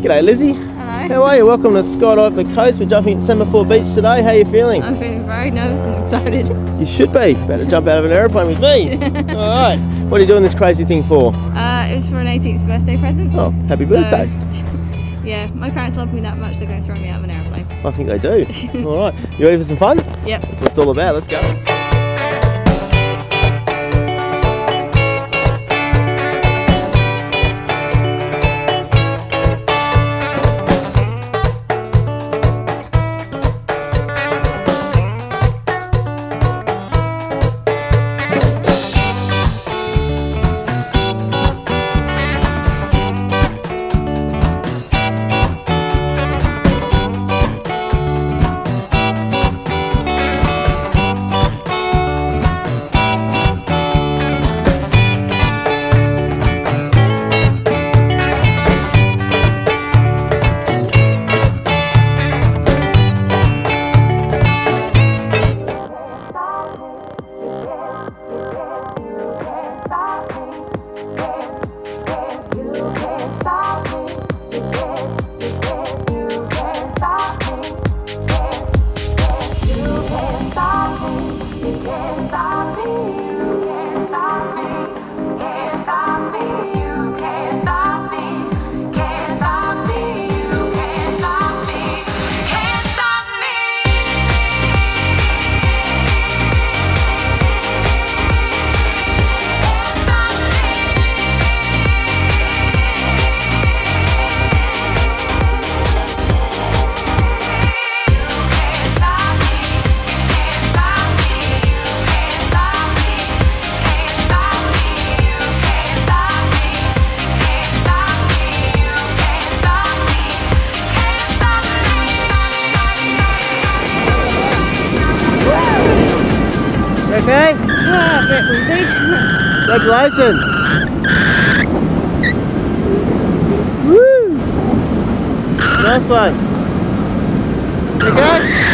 G'day Lizzie. Hello. How are you? Welcome to Skydive the Coast. We're jumping at Semaphore Beach today. How are you feeling? I'm feeling very nervous and excited. You should be. Better jump out of an aeroplane with me. Alright. What are you doing this crazy thing for? Uh, it was for an 18th birthday present. Oh, happy birthday. So, yeah, my parents love me that much they're going to throw me out of an airplane. I think they do. Alright. You ready for some fun? Yep. That's what it's all about. Let's go. Congratulations. Woo! Nice one. You good?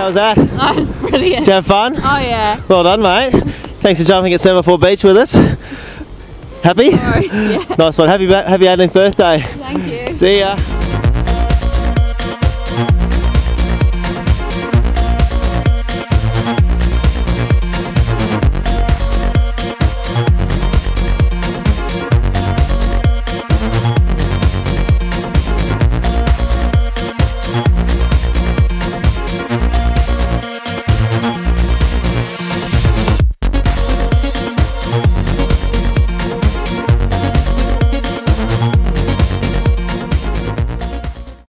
How's that? Oh, brilliant. Did you have fun? Oh, yeah. Well done, mate. Thanks for jumping at Semaphore Beach with us. Happy? Sorry. Yeah. Nice one. Happy, happy 18th birthday. Thank you. See ya.